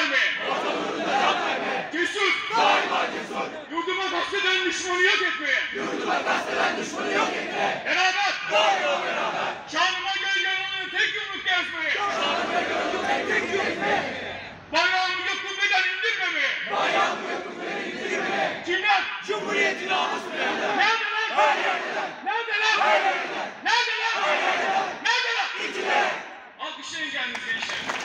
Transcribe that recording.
darbe. Cesur. Daima cesur. Yurduma kasteden düşmanı yok etmeye. Yurduma kasteden düşmanı yok etmeye. Beraber. Daima beraber. Şanıma gölgenin tek yumruk yazmaya. Şanıma gölgenin tek yumruk yazmaya. Bayrağımı yakınmadan indirmemeye. Bayrağımı yakınmadan indirmemeye. Kimler? Cumhuriyetin namusu beyanlar. Neredeler? Her yerdeler. Neredeler? Her yerdeler. Neredeler? Her yerdeler. Neredeler? İçine. Alkışlayın kendinize işte.